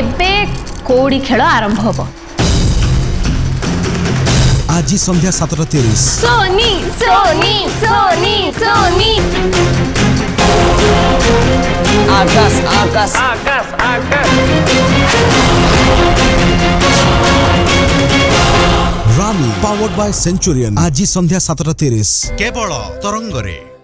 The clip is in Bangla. এবে কৌড়ি খেল আরম্ভ হব আজি সন্ধ্যা সাতটা তিরিশ Sony Sony Sony Sony Aakash Aakash Aakash Aakash রানি পাওয়ার্ড বাই সেঞ্চুরিয়ান আজি সন্ধ্যা সাতটা তিরিশ কেবল তরঙ্গরে